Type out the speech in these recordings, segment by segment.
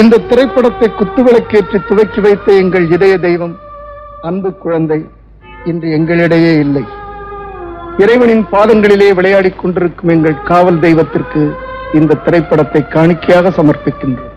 இந்த திரைப்படத்தை குத்துவிளக்கேற்றி துவக்கி வைத்த எங்கள் இதய தெய்வம் அன்பு குழந்தை இன்று எங்களிடையே இல்லை. இறைவனின் பாதங்களிலே விளையாடிக் கொண்டிருக்கும் எங்கள் காவல் தெய்வத்திற்கு இந்த திரைப்படத்தை காணிக்கையாக சமர்ப்பிக்கின்றோம்.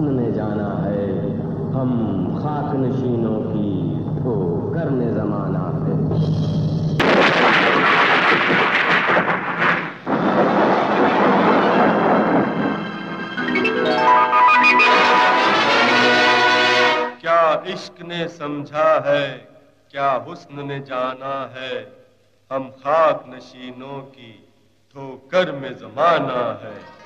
ने जाना है। हम खाक नशीनों की ठोकर ने जमाना है। क्या इश्क ने समझा है? क्या हुस्न ने जाना है? हम खाक नशीनों की ठोकर में जमाना है।